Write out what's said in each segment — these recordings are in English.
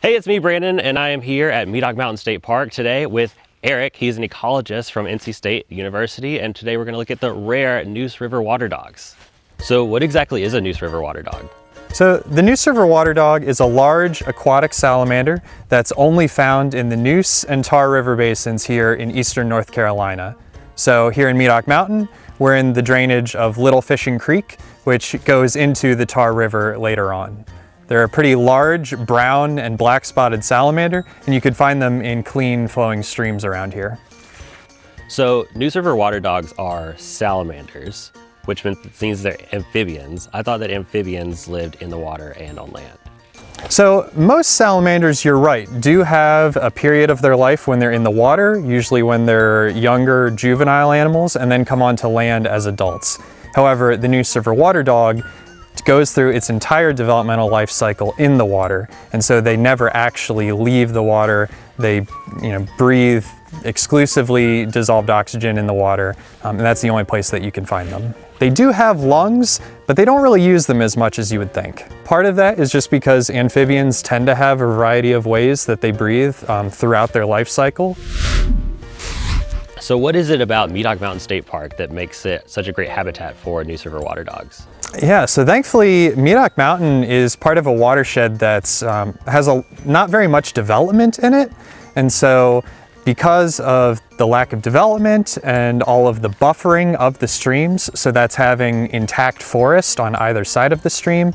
Hey, it's me, Brandon, and I am here at Medoc Mountain State Park today with Eric. He's an ecologist from NC State University, and today we're gonna look at the rare Neuse River water dogs. So what exactly is a Neuse River water dog? So the Neuse River water dog is a large aquatic salamander that's only found in the Neuse and Tar River basins here in eastern North Carolina. So here in Medoc Mountain, we're in the drainage of Little Fishing Creek, which goes into the Tar River later on. They're a pretty large brown and black spotted salamander, and you could find them in clean flowing streams around here. So Neuse River water dogs are salamanders, which means they're amphibians. I thought that amphibians lived in the water and on land. So most salamanders, you're right, do have a period of their life when they're in the water, usually when they're younger juvenile animals, and then come onto land as adults. However, the Neuse River water dog goes through its entire developmental life cycle in the water. And so they never actually leave the water. They you know, breathe exclusively dissolved oxygen in the water. Um, and that's the only place that you can find them. They do have lungs, but they don't really use them as much as you would think. Part of that is just because amphibians tend to have a variety of ways that they breathe um, throughout their life cycle. So what is it about Medoc Mountain State Park that makes it such a great habitat for Neuse River water dogs? Yeah, so thankfully Medoc Mountain is part of a watershed that's um, has a not very much development in it. And so because of the lack of development and all of the buffering of the streams, so that's having intact forest on either side of the stream,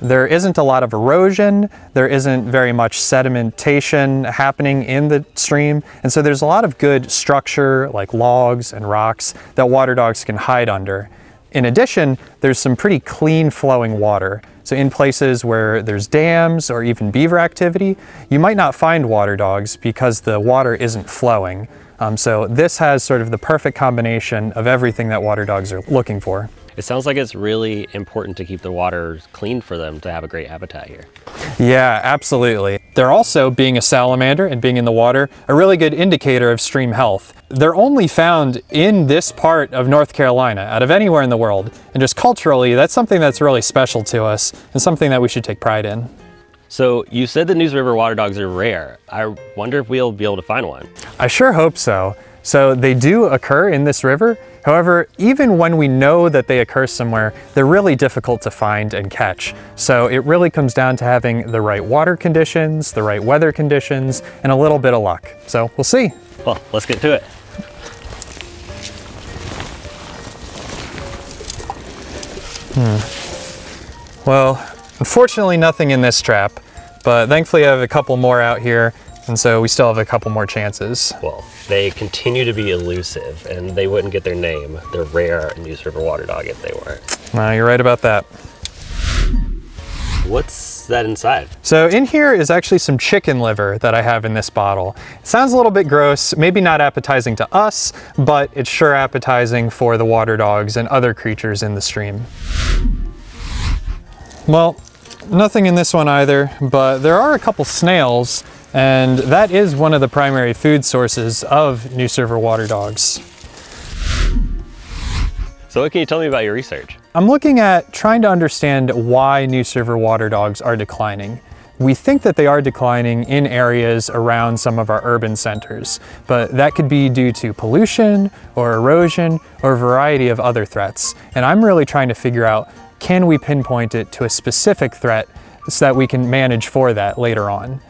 there isn't a lot of erosion, there isn't very much sedimentation happening in the stream, and so there's a lot of good structure like logs and rocks that water dogs can hide under. In addition, there's some pretty clean flowing water. So in places where there's dams or even beaver activity, you might not find water dogs because the water isn't flowing. Um, so this has sort of the perfect combination of everything that water dogs are looking for. It sounds like it's really important to keep the water clean for them to have a great habitat here. Yeah, absolutely. They're also, being a salamander and being in the water, a really good indicator of stream health. They're only found in this part of North Carolina out of anywhere in the world. And just culturally, that's something that's really special to us and something that we should take pride in. So you said the Neuse River water dogs are rare. I wonder if we'll be able to find one. I sure hope so. So they do occur in this river. However, even when we know that they occur somewhere, they're really difficult to find and catch. So it really comes down to having the right water conditions, the right weather conditions, and a little bit of luck. So we'll see. Well, let's get to it. Hmm. Well, unfortunately nothing in this trap, but thankfully I have a couple more out here, and so we still have a couple more chances. Well, they continue to be elusive, and they wouldn't get their name, their rare Neuse River water dog, if they weren't. No, you're right about that. What's that inside? So in here is actually some chicken liver that I have in this bottle. It sounds a little bit gross, maybe not appetizing to us, but it's sure appetizing for the water dogs and other creatures in the stream. Well, nothing in this one either, but there are a couple snails, and that is one of the primary food sources of Neuse River water dogs. So what can you tell me about your research? I'm looking at trying to understand why Neuse River water dogs are declining. We think that they are declining in areas around some of our urban centers, but that could be due to pollution or erosion or a variety of other threats. And I'm really trying to figure out, can we pinpoint it to a specific threat so that we can manage for that later on?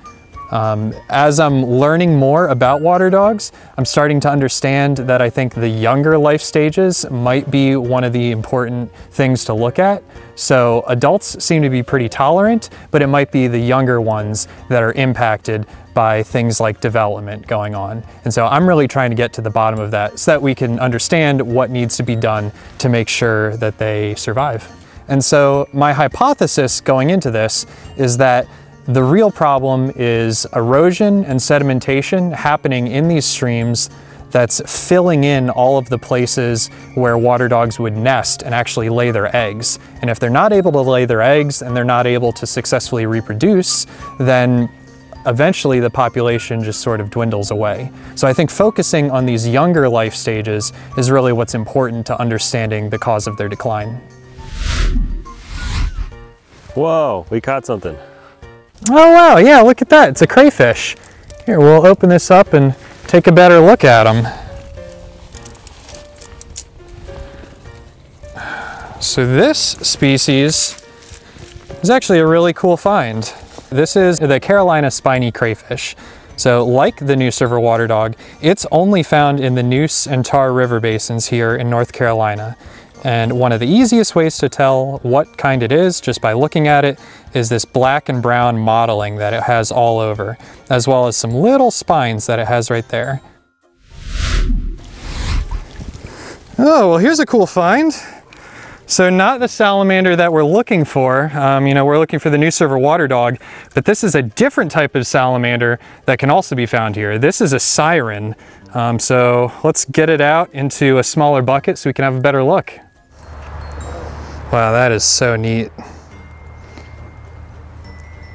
Um, as I'm learning more about water dogs, I'm starting to understand that I think the younger life stages might be one of the important things to look at. So adults seem to be pretty tolerant, but it might be the younger ones that are impacted by things like development going on. And so I'm really trying to get to the bottom of that so that we can understand what needs to be done to make sure that they survive. And so my hypothesis going into this is that the real problem is erosion and sedimentation happening in these streams that's filling in all of the places where water dogs would nest and actually lay their eggs. And if they're not able to lay their eggs and they're not able to successfully reproduce, then eventually the population just sort of dwindles away. So I think focusing on these younger life stages is really what's important to understanding the cause of their decline. Whoa, we caught something. Oh wow, yeah, look at that. It's a crayfish. Here, we'll open this up and take a better look at them. So this species is actually a really cool find. This is the Carolina spiny crayfish. So like the Neuse River water dog, it's only found in the Neuse and Tar River basins here in North Carolina. And one of the easiest ways to tell what kind it is, just by looking at it, is this black and brown mottling that it has all over, as well as some little spines that it has right there. Oh, well here's a cool find. So not the salamander that we're looking for. Um, you know, we're looking for the Neuse River water dog, but this is a different type of salamander that can also be found here. This is a siren. Um, so let's get it out into a smaller bucket so we can have a better look. Wow, that is so neat.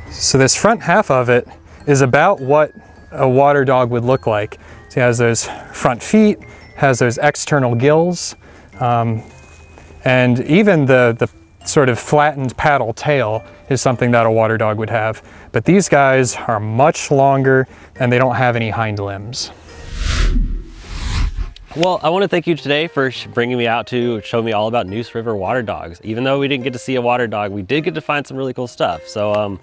So this front half of it is about what a water dog would look like. So it has those front feet, has those external gills, um, and even the, the sort of flattened paddle tail is something that a water dog would have. But these guys are much longer and they don't have any hind limbs. Well, I want to thank you today for bringing me out to show me all about Neuse River water dogs. Even though we didn't get to see a water dog, we did get to find some really cool stuff. So um,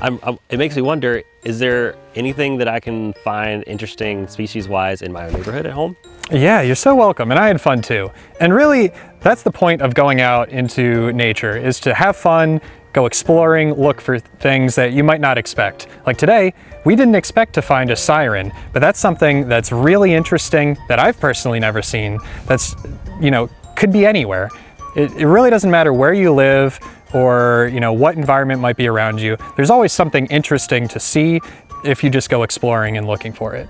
I'm, I'm, it makes me wonder, is there anything that I can find interesting species-wise in my own neighborhood at home? Yeah, you're so welcome, and I had fun too. And really, that's the point of going out into nature, is to have fun, go exploring, look for things that you might not expect. Like today, we didn't expect to find a siren, but that's something that's really interesting that I've personally never seen. That's, you know, could be anywhere. It, it really doesn't matter where you live or, you know, what environment might be around you. There's always something interesting to see if you just go exploring and looking for it.